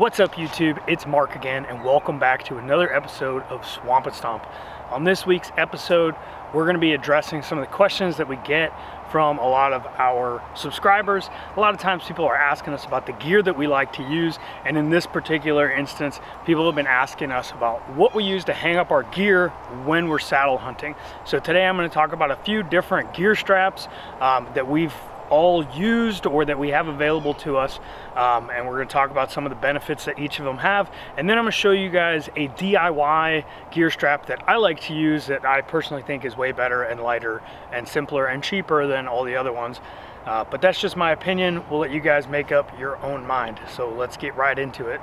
What's up YouTube? It's Mark again and welcome back to another episode of Swamp and Stomp. On this week's episode, we're going to be addressing some of the questions that we get from a lot of our subscribers. A lot of times people are asking us about the gear that we like to use and in this particular instance, people have been asking us about what we use to hang up our gear when we're saddle hunting. So today I'm going to talk about a few different gear straps um, that we've all used or that we have available to us um, and we're going to talk about some of the benefits that each of them have. And then I'm going to show you guys a DIY gear strap that I like to use that I personally think is way better and lighter and simpler and cheaper than all the other ones. Uh, but that's just my opinion. We'll let you guys make up your own mind. So let's get right into it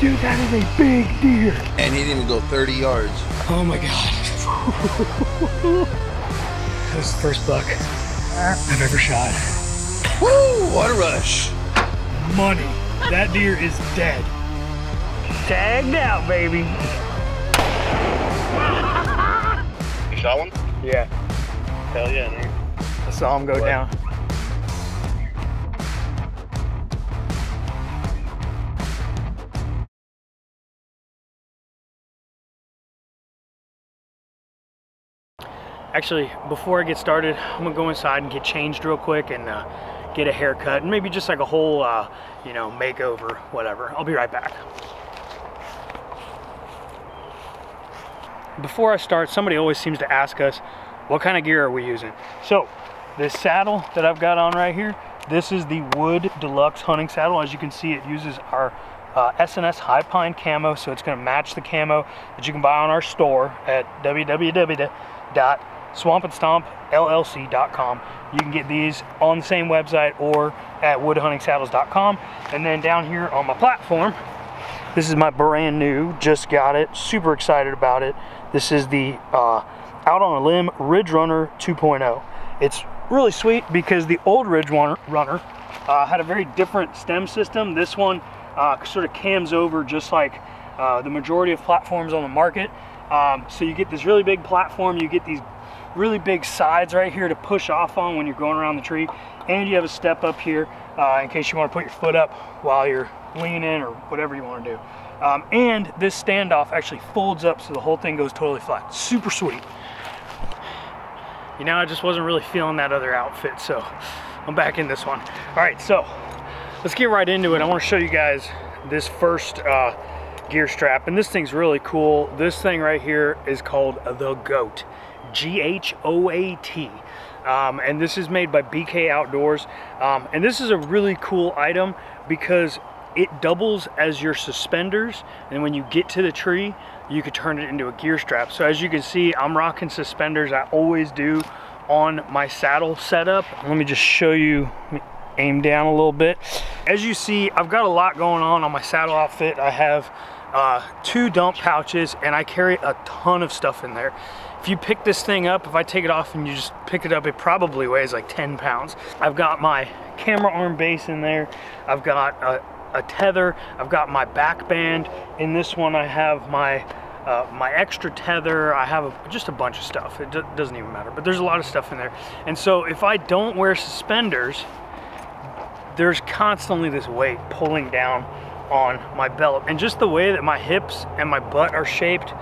Dude, that is a big deer. And he didn't go 30 yards. Oh my God. that was the first buck I've ever shot. Woo! What a rush. Money. That deer is dead. Tagged out, baby. You shot one? Yeah, Hell yeah, dude. I saw him go What? down. Actually, before I get started, I'm gonna go inside and get changed real quick and uh, get a haircut and maybe just like a whole, uh, you know, makeover, whatever. I'll be right back. Before I start, somebody always seems to ask us, what kind of gear are we using? So, this saddle that I've got on right here, this is the Wood Deluxe hunting saddle. As you can see, it uses our uh, SNS High Pine camo, so it's gonna match the camo that you can buy on our store at www.swampandstompllc.com. You can get these on the same website or at woodhuntingsaddles.com. And then down here on my platform, this is my brand new, just got it, super excited about it. This is the uh, Out on a Limb Ridge Runner 2.0. It's really sweet because the old Ridge Runner, runner uh, had a very different stem system. This one uh, sort of cams over just like uh, the majority of platforms on the market. Um, so you get this really big platform, you get these really big sides right here to push off on when you're going around the tree, and you have a step up here uh, in case you want to put your foot up while you're leaning or whatever you want to do. Um, and this standoff actually folds up so the whole thing goes totally flat. Super sweet. You know, I just wasn't really feeling that other outfit, so I'm back in this one. All right, so let's get right into it. I want to show you guys this first uh, gear strap, and this thing's really cool. This thing right here is called the GHOAT, G-H-O-A-T. Um, and this is made by BK Outdoors. Um, and this is a really cool item because it doubles as your suspenders. And when you get to the tree, you could turn it into a gear strap. So as you can see, I'm rocking suspenders. I always do on my saddle setup. Let me just show you, aim down a little bit. As you see, I've got a lot going on on my saddle outfit. I have uh, two dump pouches and I carry a ton of stuff in there. If you pick this thing up, if I take it off and you just pick it up, it probably weighs like 10 pounds. I've got my camera arm base in there. I've got a, a tether. I've got my back band. In this one, I have my uh, my extra tether. I have a, just a bunch of stuff. It do- doesn't even matter, but there's a lot of stuff in there. And so if I don't wear suspenders, there's constantly this weight pulling down on my belt. And just the way that my hips and my butt are shaped,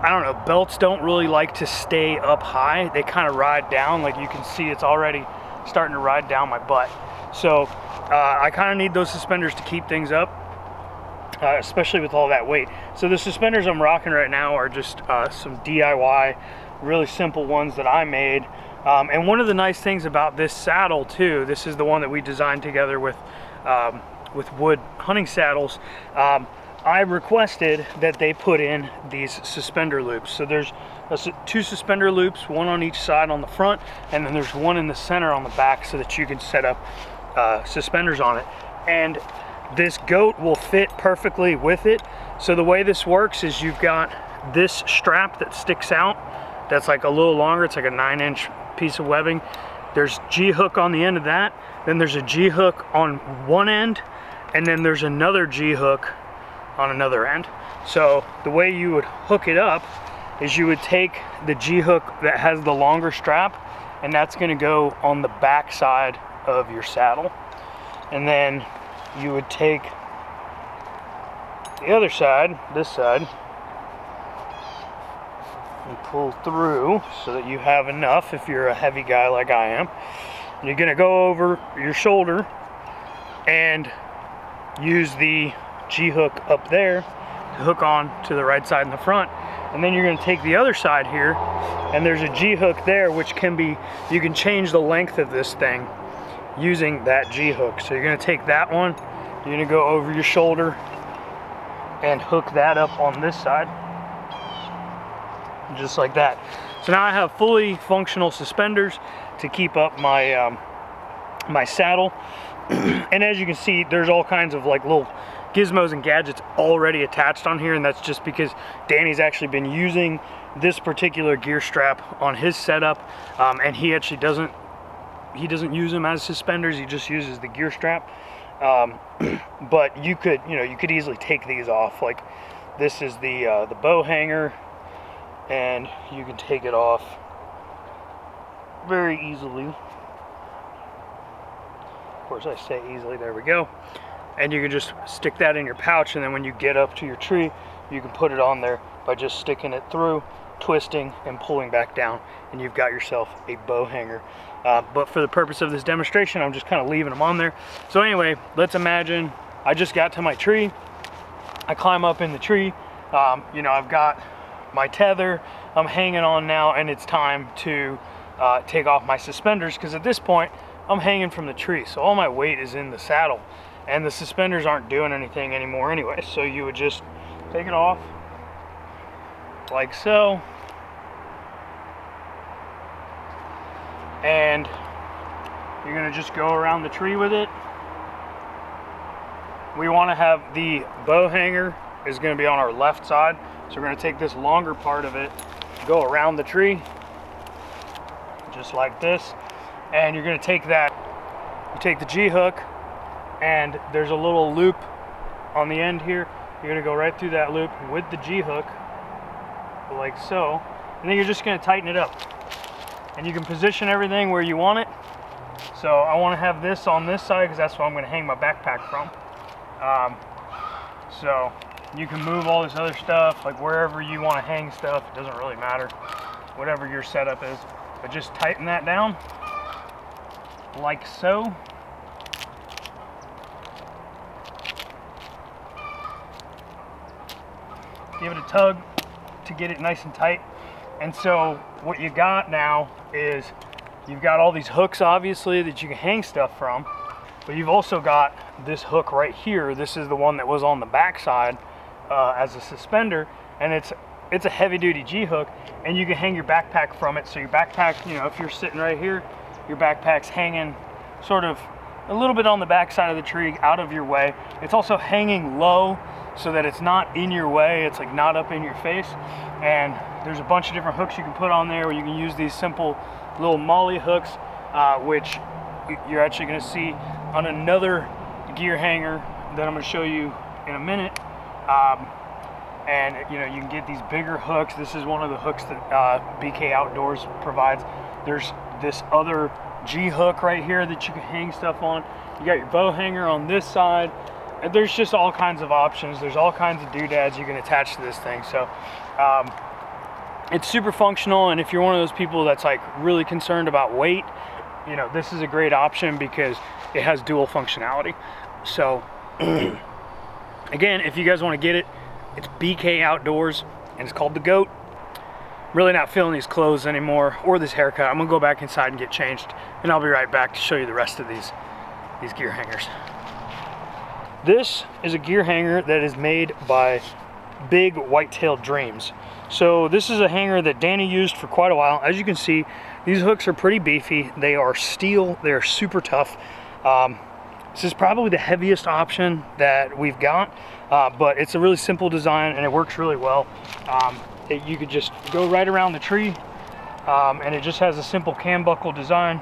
I don't know, belts don't really like to stay up high. They kind of ride down. Like you can see, it's already starting to ride down my butt. So uh, I kind of need those suspenders to keep things up, uh, especially with all that weight. So the suspenders I'm rocking right now are just uh, some DIY, really simple ones that I made. Um, and one of the nice things about this saddle too, this is the one that we designed together with um, with wood hunting saddles. Um, I requested that they put in these suspender loops. So there's two suspender loops, one on each side on the front, and then there's one in the center on the back so that you can set up uh, suspenders on it. And this GHOAT will fit perfectly with it. So the way this works is you've got this strap that sticks out that's like a little longer. It's like a nine inch piece of webbing. There's G hook on the end of that. Then there's a G hook on one end, and then there's another G hook on another end. So the way you would hook it up is you would take the G-hook that has the longer strap and that's gonna go on the back side of your saddle. And then you would take the other side, this side, and pull through so that you have enough if you're a heavy guy like I am. You're gonna go over your shoulder and use the G-hook up there to hook on to the right side in the front. And then you're gonna take the other side here and there's a G-hook there which can be, you can change the length of this thing using that G-hook. So you're gonna take that one, you're gonna go over your shoulder and hook that up on this side just like that. So now I have fully functional suspenders to keep up my um, my saddle. and as you can see, there's all kinds of like little gizmos and gadgets already attached on here and that's just because Danny's actually been using this particular gear strap on his setup um, and he actually doesn't he doesn't use them as suspenders he just uses the gear strap um, but you could you know you could easily take these off like this is the uh, the bow hanger and you can take it off very easily. Of course, I say easily, there we go. And you can just stick that in your pouch, and then when you get up to your tree, you can put it on there by just sticking it through, twisting, and pulling back down, and you've got yourself a bow hanger. Uh, but for the purpose of this demonstration, I'm just kind of leaving them on there. So anyway, let's imagine I just got to my tree. I climb up in the tree. Um, you know, I've got my tether I'm hanging on now and it's time to uh, take off my suspenders because at this point I'm hanging from the tree so all my weight is in the saddle and the suspenders aren't doing anything anymore anyway so you would just take it off like so and you're gonna just go around the tree with it we want to have the bow hanger is going to be on our left side so we're going to take this longer part of it, go around the tree, just like this. And you're going to take that, you take the G-hook, and there's a little loop on the end here. You're to go right through that loop with the G-hook, like so. And then you're just to tighten it up. And you can position everything where you want it. So I want to have this on this side because that's where I'm to hang my backpack from. Um, so you can move all this other stuff, like wherever you want to hang stuff, it doesn't really matter, whatever your setup is. But just tighten that down, like so. Give it a tug to get it nice and tight. And so what you got now is you've got all these hooks obviously that you can hang stuff from, but you've also got this hook right here. This is the one that was on the backside uh, as a suspender and it's it's a heavy duty G-hook and you can hang your backpack from it. So your backpack, you know, if you're sitting right here, your backpack's hanging sort of a little bit on the back side of the tree out of your way. It's also hanging low so that it's not in your way. It's like not up in your face. And there's a bunch of different hooks you can put on there where you can use these simple little MOLLE hooks, uh, which you're actually gonna see on another gear hanger that I'm gonna show you in a minute. Um, and you know you can get these bigger hooks. This is one of the hooks that uh, BK Outdoors provides. There's this other G hook right here that you can hang stuff on. You got your bow hanger on this side. And there's just all kinds of options. There's all kinds of doodads you can attach to this thing. So um, it's super functional. And if you're one of those people that's like really concerned about weight, you know, this is a great option because it has dual functionality. So Again, if you guys want to get it, it's BK Outdoors and it's called the GHOAT. Really not feeling these clothes anymore or this haircut. I'm gonna go back inside and get changed and I'll be right back to show you the rest of these, these gear hangers. This is a gear hanger that is made by Big Whitetail Dreams. So this is a hanger that Danny used for quite a while. As you can see, these hooks are pretty beefy. They are steel, they are super tough. Um, this is probably the heaviest option that we've got, uh, but it's a really simple design and it works really well. Um, it, you could just go right around the tree um, and it just has a simple cam buckle design.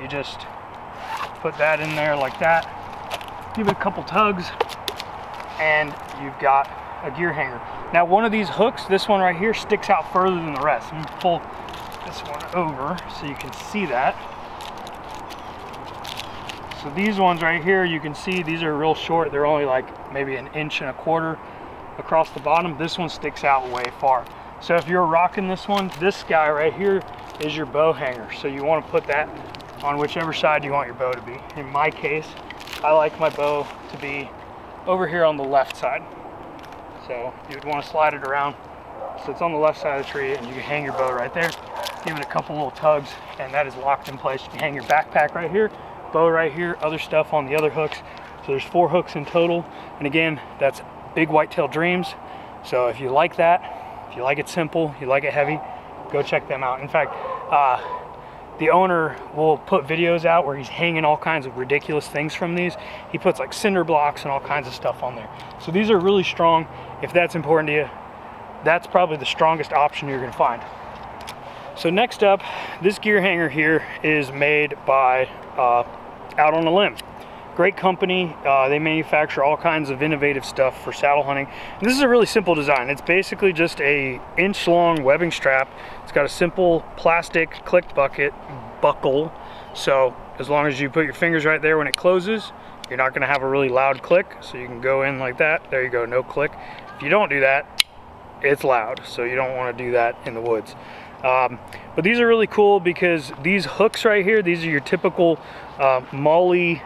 You just put that in there like that, give it a couple tugs and you've got a gear hanger. Now one of these hooks, this one right here, sticks out further than the rest. Let me pull this one over so you can see that. So these ones right here, you can see these are real short. They're only like maybe an inch and a quarter across the bottom. This one sticks out way far. So if you're rocking this one, this guy right here is your bow hanger. So you want to put that on whichever side you want your bow to be. In my case, I like my bow to be over here on the left side. So you would want to slide it around so it's on the left side of the tree and you can hang your bow right there. Give it a couple little tugs and that is locked in place. You can hang your backpack right here, bow right here, other stuff on the other hooks. So there's four hooks in total. And again, that's Big Whitetail Dreams. So if you like that, if you like it simple, you like it heavy, go check them out. In fact, uh, the owner will put videos out where he's hanging all kinds of ridiculous things from these. He puts like cinder blocks and all kinds of stuff on there. So these are really strong. If that's important to you, that's probably the strongest option you're gonna find. So next up, this gear hanger here is made by uh, Out on a Limb. Great company. Uh, they manufacture all kinds of innovative stuff for saddle hunting. And this is a really simple design. It's basically just a inch long webbing strap. It's got a simple plastic click bucket buckle. So as long as you put your fingers right there when it closes, you're not gonna have a really loud click. So you can go in like that. There you go, no click. If you don't do that, it's loud. So you don't wanna do that in the woods. Um, but these are really cool because these hooks right here, these are your typical uh, MOLLE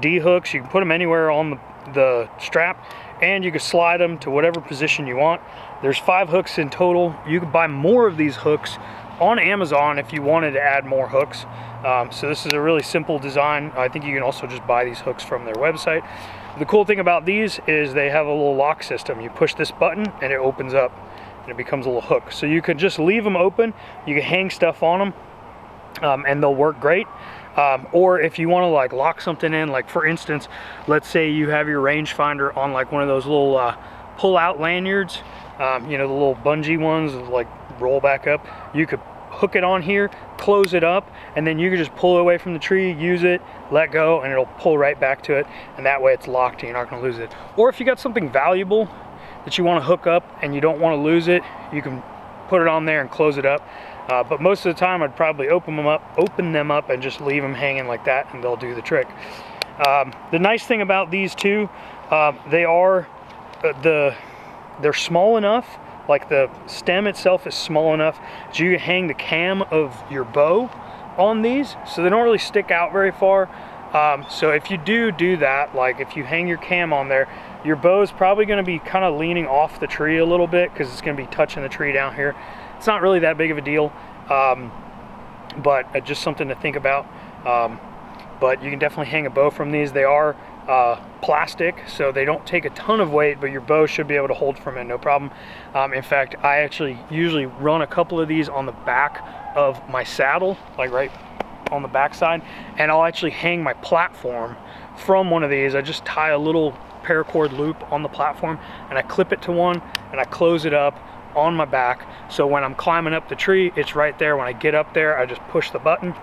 D hooks. You can put them anywhere on the, the strap and you can slide them to whatever position you want. There's five hooks in total. You can buy more of these hooks on Amazon if you wanted to add more hooks. Um, so this is a really simple design. I think you can also just buy these hooks from their website. The cool thing about these is they have a little lock system. You push this button and it opens up and it becomes a little hook. So you can just leave them open. You can hang stuff on them um, and they'll work great. Um, or if you want to like lock something in, like for instance, let's say you have your rangefinder on like one of those little uh, pull out lanyards, um, you know, the little bungee ones like roll back up. You could hook it on here, close it up, and then you can just pull it away from the tree, use it, let go, and it'll pull right back to it. And that way it's locked and you're not gonna lose it. Or if you got something valuable that you wanna hook up and you don't wanna lose it, you can put it on there and close it up. Uh, but most of the time I'd probably open them up, open them up and just leave them hanging like that and they'll do the trick. Um, the nice thing about these two, uh, they are uh, the, they're small enough, like the stem itself is small enough so you hang the cam of your bow on these so they don't really stick out very far. Um, so if you do do that, like if you hang your cam on there, your bow is probably going to be kind of leaning off the tree a little bit because it's going to be touching the tree down here. It's not really that big of a deal, um, but uh, just something to think about. Um, but you can definitely hang a bow from these. They are uh, plastic, so they don't take a ton of weight, but your bow should be able to hold from it, no problem. Um, in fact, I actually usually run a couple of these on the back of my saddle, like right on the back side, and I'll actually hang my platform from one of these. I just tie a little paracord loop on the platform and I clip it to one and I close it up on my back. So when I'm climbing up the tree, it's right there. When I get up there, I just push the button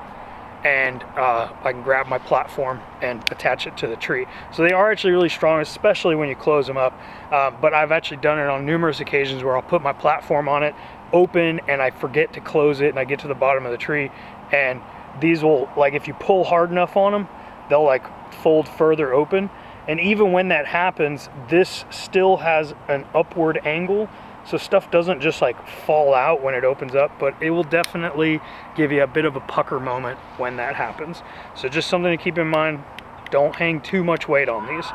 and uh, I can grab my platform and attach it to the tree. So they are actually really strong, especially when you close them up. Uh, but I've actually done it on numerous occasions where I'll put my platform on it, open, and I forget to close it, and I get to the bottom of the tree. And these will, like if you pull hard enough on them, they'll like fold further open. And even when that happens, this still has an upward angle so stuff doesn't just like fall out when it opens up, but it will definitely give you a bit of a pucker moment when that happens. So just something to keep in mind, don't hang too much weight on these.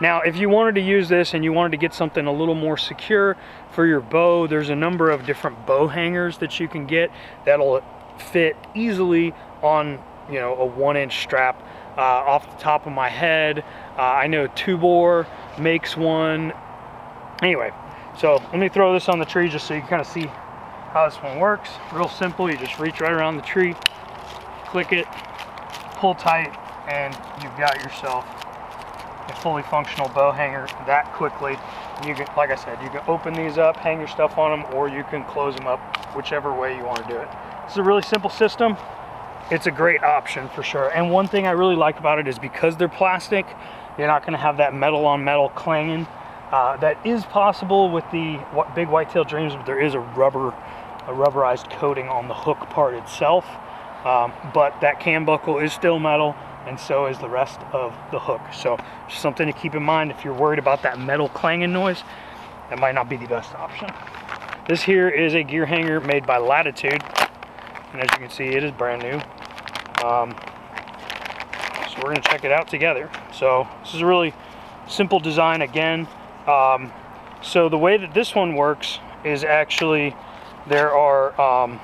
Now, if you wanted to use this and you wanted to get something a little more secure for your bow, there's a number of different bow hangers that you can get that'll fit easily on, you know, a one inch strap. Uh, off the top of my head, uh, I know Tubor makes one. Anyway, so let me throw this on the tree just so you can kind of see how this one works. Real simple, you just reach right around the tree, click it, pull tight, and you've got yourself a fully functional bow hanger that quickly. You can, like I said, you can open these up, hang your stuff on them, or you can close them up, whichever way you want to do it. It's a really simple system. It's a great option for sure. And one thing I really like about it is because they're plastic, you're not gonna have that metal on metal clanging Uh, that is possible with the big whitetail dreams, but there is a rubber, a rubberized coating on the hook part itself. Um, but that cam buckle is still metal, and so is the rest of the hook. So just something to keep in mind if you're worried about that metal clanging noise. That might not be the best option. This here is a gear hanger made by Latitude, and as you can see, it is brand new. Um, so we're gonna check it out together. So this is a really simple design again. Um, so the way that this one works is actually there are um,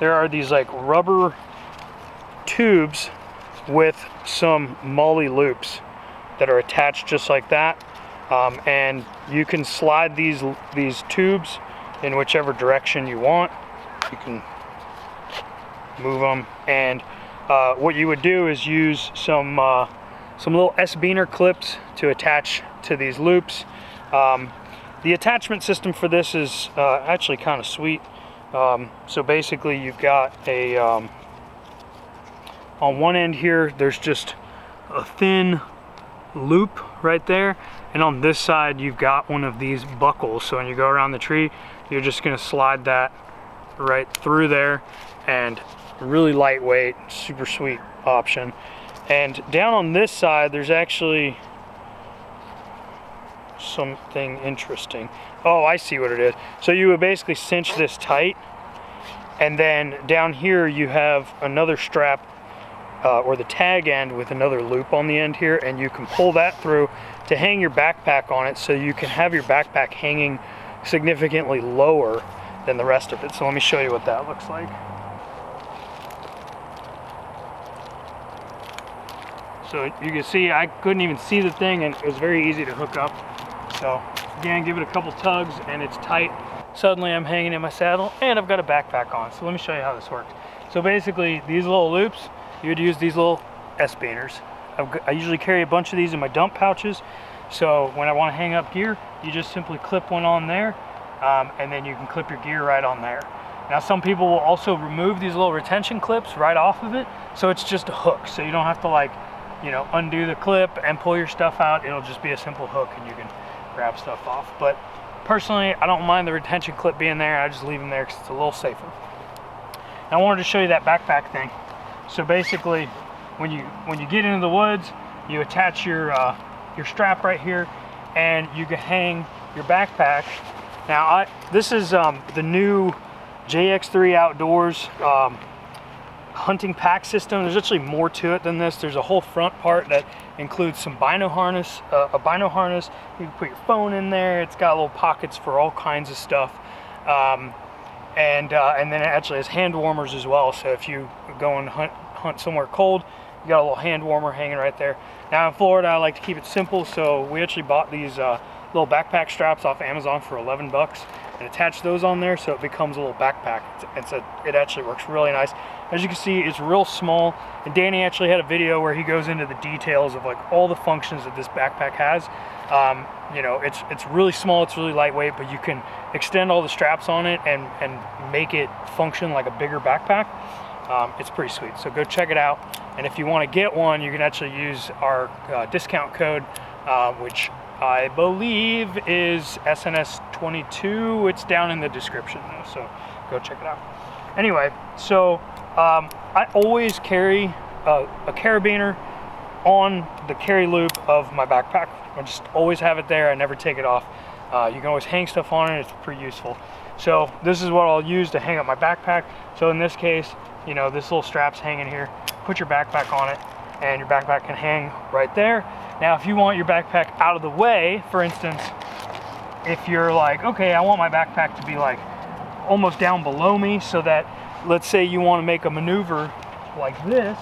there are these like rubber tubes with some MOLLE loops that are attached just like that. Um, and you can slide these these tubes in whichever direction you want. You can move them and uh, what you would do is use some uh, some little S-Biner clips to attach to these loops. Um, the attachment system for this is uh, actually kind of sweet. Um, so basically you've got a um, on one end here there's just a thin loop right there. And on this side you've got one of these buckles. So when you go around the tree you're just going to slide that right through there and really lightweight super sweet option and down on this side there's actually something interesting oh I see what it is so you would basically cinch this tight and then down here you have another strap uh, or the tag end with another loop on the end here and you can pull that through to hang your backpack on it so you can have your backpack hanging significantly lower than the rest of it. So let me show you what that looks like. So you can see I couldn't even see the thing and it was very easy to hook up. So again, give it a couple tugs and it's tight. Suddenly I'm hanging in my saddle and I've got a backpack on. So let me show you how this works. So basically these little loops, you would use these little S-Biners. I usually carry a bunch of these in my dump pouches. So when I want to hang up gear, you just simply clip one on there um, and then you can clip your gear right on there. Now some people will also remove these little retention clips right off of it. So it's just a hook. So you don't have to like, you know, undo the clip and pull your stuff out. It'll just be a simple hook and you can grab stuff off. But personally, I don't mind the retention clip being there. I just leave them there because it's a little safer. Now I wanted to show you that backpack thing. So basically, when you when you get into the woods, you attach your uh, your strap right here, and you can hang your backpack. Now, I, this is um, the new JX3 Outdoors um, hunting pack system. There's actually more to it than this. There's a whole front part that includes some bino harness, uh, a bino harness. You can put your phone in there. It's got little pockets for all kinds of stuff. Um, and uh, and then it actually has hand warmers as well. So if you go and hunt hunt somewhere cold, you got a little hand warmer hanging right there. Now in Florida, I like to keep it simple, so we actually bought these uh, little backpack straps off Amazon for 11 bucks and attach those on there so it becomes a little backpack. It's, a, it actually works really nice. As you can see, it's real small, and Danny actually had a video where he goes into the details of like all the functions that this backpack has. Um, you know, it's it's really small, it's really lightweight, but you can extend all the straps on it and, and make it function like a bigger backpack. Um, it's pretty sweet, so go check it out. And if you want to get one, you can actually use our uh, discount code, uh, which I believe is SNS22. It's down in the description, though, so go check it out. Anyway, so um, I always carry a, a carabiner on the carry loop of my backpack. I just always have it there. I never take it off. Uh, you can always hang stuff on it. It's pretty useful. So this is what I'll use to hang up my backpack. So in this case, you know, this little strap's hanging here. Put your backpack on it and your backpack can hang right there. Now, if you want your backpack out of the way, for instance, if you're like, okay, I want my backpack to be like almost down below me so that, let's say you want to make a maneuver like this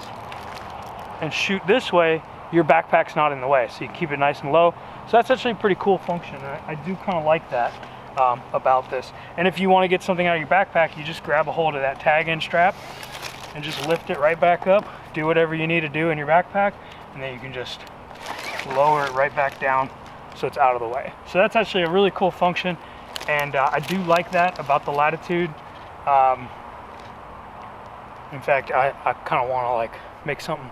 and shoot this way, your backpack's not in the way. So you keep it nice and low. So that's actually a pretty cool function. I, I do kind of like that um, about this. And if you want to get something out of your backpack, you just grab a hold of that tag end strap and just lift it right back up. Do whatever you need to do in your backpack. And then you can just lower it right back down so it's out of the way. So that's actually a really cool function. And uh, I do like that about the Latitude. Um, in fact, I, I kind of want to like make something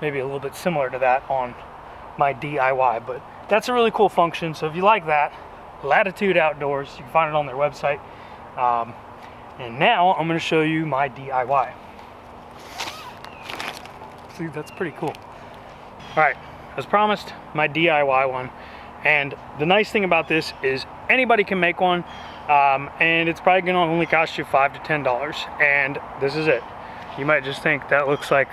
maybe a little bit similar to that on my DIY, but that's a really cool function. So if you like that, Latitude Outdoors, you can find it on their website. Um, and now I'm gonna show you my DIY. See, that's pretty cool. All right, as promised, my DIY one. And the nice thing about this is anybody can make one, um, and it's probably gonna only cost you five to ten dollars. And this is it. You might just think that looks like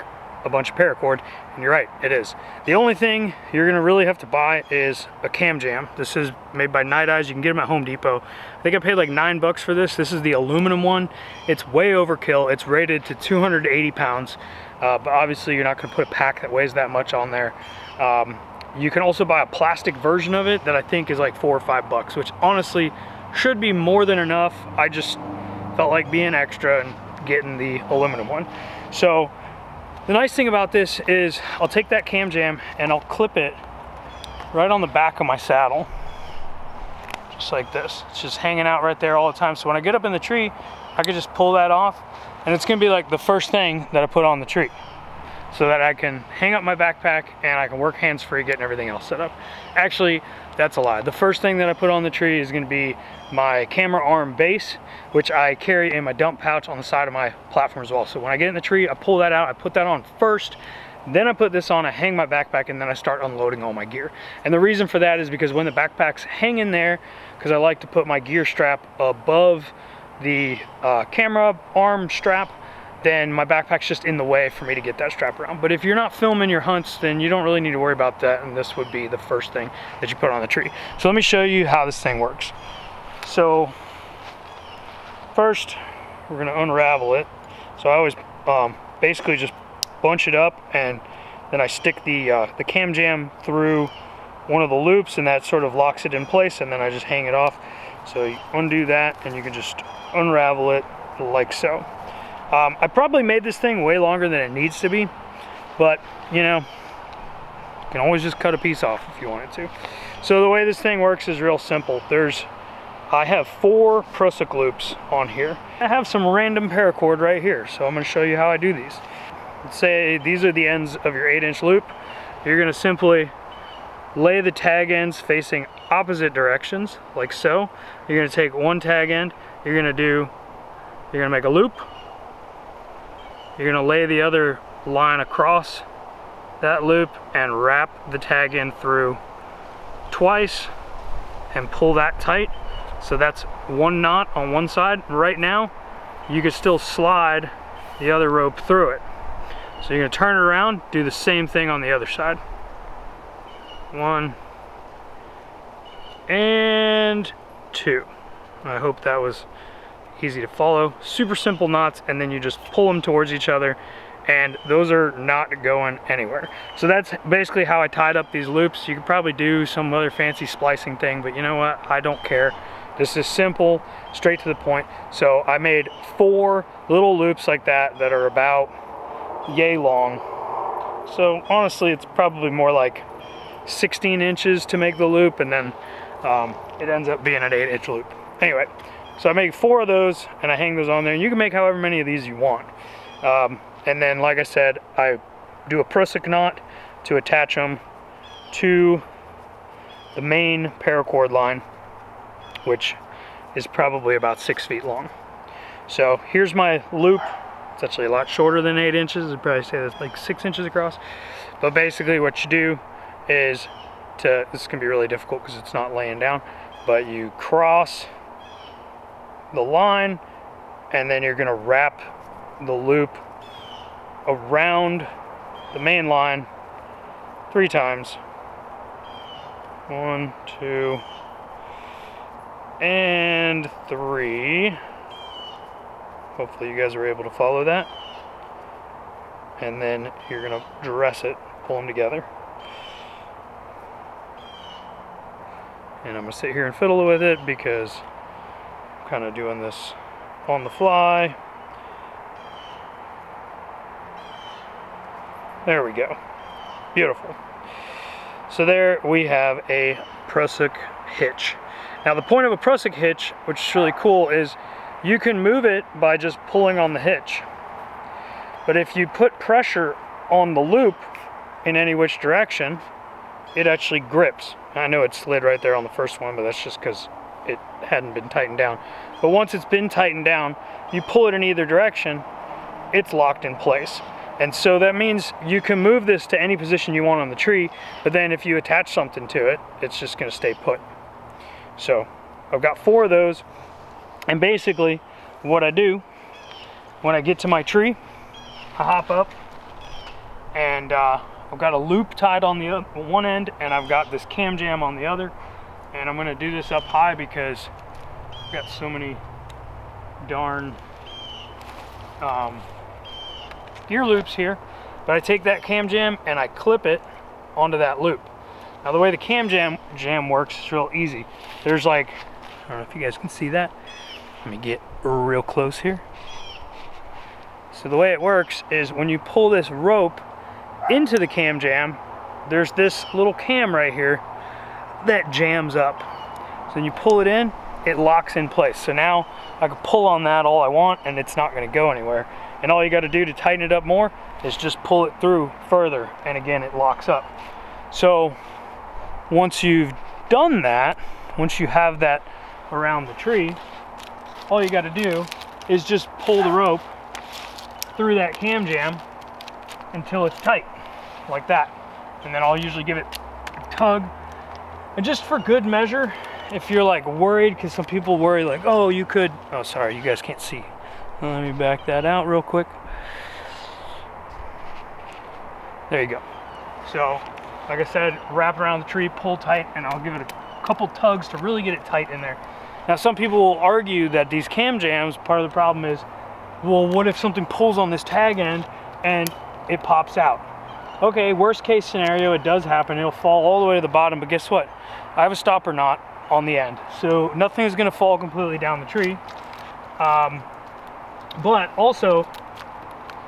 a bunch of paracord, and you're right, it is. The only thing you're gonna really have to buy is a cam jam. This is made by Nite Ize You can get them at Home Depot. I think I paid like nine bucks for this. This is the aluminum one. It's way overkill. It's rated to 280 pounds, uh, but obviously you're not gonna put a pack that weighs that much on there. Um, you can also buy a plastic version of it that I think is like four or five bucks, which honestly should be more than enough. I just felt like being extra and getting the aluminum one. So the nice thing about this is I'll take that cam jam and I'll clip it right on the back of my saddle, just like this. It's just hanging out right there all the time. So when I get up in the tree, I can just pull that off and it's gonna be like the first thing that I put on the tree so that I can hang up my backpack and I can work hands-free getting everything else set up. Actually, that's a lie. The first thing that I put on the tree is gonna be my camera arm base, which I carry in my dump pouch on the side of my platform as well. So when I get in the tree, I pull that out, I put that on first, then I put this on, I hang my backpack, and then I start unloading all my gear. And the reason for that is because when the backpacks hang in there, because I like to put my gear strap above the uh, camera arm strap, then my backpack's just in the way for me to get that strap around. But if you're not filming your hunts, then you don't really need to worry about that, and this would be the first thing that you put on the tree. So let me show you how this thing works. So first, we're gonna unravel it. So I always um, basically just bunch it up and then I stick the, uh, the cam jam through one of the loops and that sort of locks it in place and then I just hang it off. So you undo that and you can just unravel it like so. Um, I probably made this thing way longer than it needs to be, but you know, you can always just cut a piece off if you wanted to. So the way this thing works is real simple. There's, I have four Prusik loops on here. I have some random paracord right here, so I'm gonna show you how I do these. Let's say these are the ends of your eight inch loop. You're gonna simply lay the tag ends facing opposite directions, like so. You're gonna take one tag end, you're gonna do, you're gonna make a loop, you're gonna lay the other line across that loop and wrap the tag end through twice and pull that tight. So that's one knot on one side. Right now, you can still slide the other rope through it. So you're gonna turn it around, do the same thing on the other side. One, and two. I hope that was easy to follow. Super simple knots, and then you just pull them towards each other, and those are not going anywhere. So that's basically how I tied up these loops. You could probably do some other fancy splicing thing, but you know what? I don't care. This is simple, straight to the point. So I made four little loops like that that are about yay long. So honestly, it's probably more like 16 inches to make the loop, and then um, it ends up being an eight inch loop. Anyway, so I make four of those and I hang those on there. And you can make however many of these you want. Um, and then, like I said, I do a Prusik knot to attach them to the main paracord line, which is probably about six feet long. So here's my loop. It's actually a lot shorter than eight inches. I'd probably say that's like six inches across. But basically what you do is to, this can be really difficult because it's not laying down, but you cross the line and then you're gonna wrap the loop around the main line three times. One, two, and three. Hopefully you guys are able to follow that. And then you're gonna dress it, pull them together. And I'm gonna sit here and fiddle with it because kind of doing this on the fly. There we go. Beautiful. So there we have a Prusik hitch. Now the point of a Prusik hitch, which is really cool, is you can move it by just pulling on the hitch. But if you put pressure on the loop in any which direction, it actually grips. I know it slid right there on the first one, but that's just because it hadn't been tightened down. But once it's been tightened down, you pull it in either direction, it's locked in place. And so that means you can move this to any position you want on the tree, but then if you attach something to it, it's just gonna stay put. So I've got four of those. And basically what I do when I get to my tree, I hop up and uh, I've got a loop tied on the one end and I've got this cam jam on the other. And I'm gonna do this up high because got so many darn um, gear loops here. But I take that cam jam and I clip it onto that loop. Now the way the cam jam, jam works is real easy. There's like, I don't know if you guys can see that. Let me get real close here. So the way it works is when you pull this rope into the cam jam, there's this little cam right here that jams up. So you pull it in, it locks in place. So now I can pull on that all I want and it's not gonna go anywhere. And all you gotta do to tighten it up more is just pull it through further and again it locks up. So once you've done that, once you have that around the tree, all you gotta do is just pull the rope through that cam jam until it's tight, like that. And then I'll usually give it a tug. And just for good measure, if you're like worried, because some people worry like, oh, you could, oh, sorry, you guys can't see. Let me back that out real quick. There you go. So, like I said, wrap around the tree, pull tight, and I'll give it a couple tugs to really get it tight in there. Now, some people will argue that these cam jams, part of the problem is, well, what if something pulls on this tag end and it pops out? Okay, worst case scenario, it does happen. It'll fall all the way to the bottom, but guess what? I have a stopper knot on the end. So nothing is gonna fall completely down the tree. Um, but also,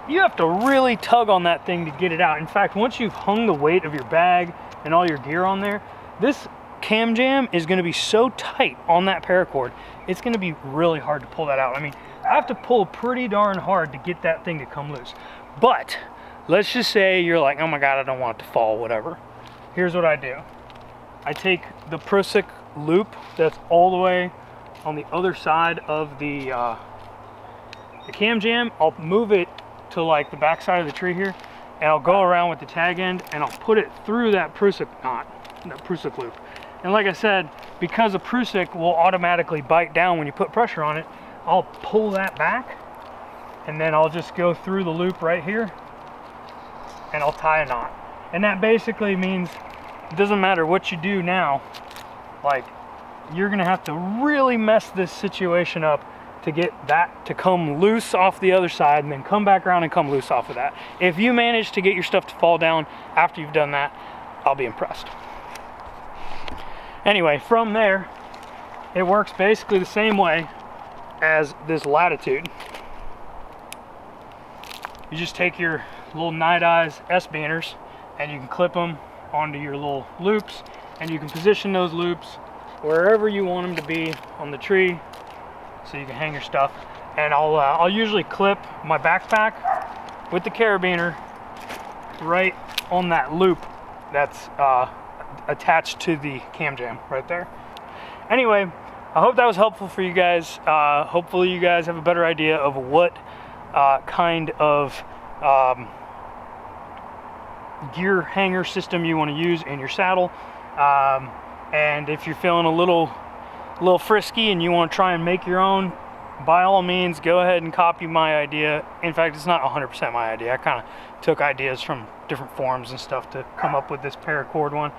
you have to really tug on that thing to get it out. In fact, once you've hung the weight of your bag and all your gear on there, this cam jam is gonna be so tight on that paracord, it's gonna be really hard to pull that out. I mean, I have to pull pretty darn hard to get that thing to come loose. But let's just say you're like, oh my God, I don't want it to fall, whatever. Here's what I do. I take the Prusik loop that's all the way on the other side of the, uh, the cam jam. I'll move it to like the back side of the tree here and I'll go around with the tag end and I'll put it through that Prusik knot, that Prusik loop. And like I said, because a Prusik will automatically bite down when you put pressure on it, I'll pull that back and then I'll just go through the loop right here and I'll tie a knot. And that basically means it doesn't matter what you do now, like you're gonna have to really mess this situation up to get that to come loose off the other side and then come back around and come loose off of that. If you manage to get your stuff to fall down after you've done that, I'll be impressed. Anyway, from there, it works basically the same way as this latitude. You just take your little Nite Ize S-Biners and you can clip them onto your little loops and you can position those loops wherever you want them to be on the tree so you can hang your stuff. And I'll, uh, I'll usually clip my backpack with the carabiner right on that loop that's uh, attached to the cam jam right there. Anyway, I hope that was helpful for you guys. Uh, hopefully you guys have a better idea of what uh, kind of um, gear hanger system you want to use in your saddle. Um, and if you're feeling a little little frisky and you want to try and make your own, by all means, go ahead and copy my idea. In fact, it's not 100% my idea. I kind of took ideas from different forums and stuff to come up with this paracord one.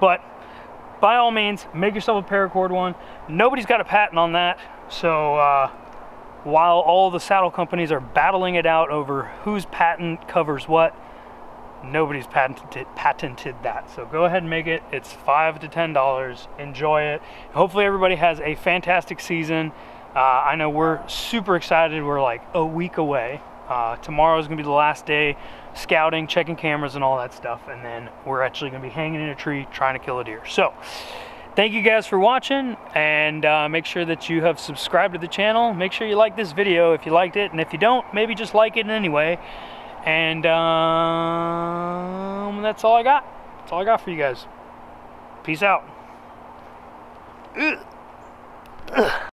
But by all means, make yourself a paracord one. Nobody's got a patent on that. So uh, while all the saddle companies are battling it out over whose patent covers what, nobody's patented patented that. So go ahead and make it. It's five to ten dollars. Enjoy it. Hopefully everybody has a fantastic season. Uh, i know we're super excited. We're like a week away. Uh, tomorrow is going to be the last day scouting checking cameras and all that stuff. And then we're actually going to be hanging in a tree trying to kill a deer. So thank you guys for watching. And uh, make sure that you have subscribed to the channel. Make sure you like this video if you liked it. And if you don't maybe just like it anyway and um, that's all I got. That's all I got for you guys. Peace. Out. Ugh. Ugh.